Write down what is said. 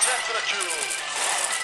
temperature.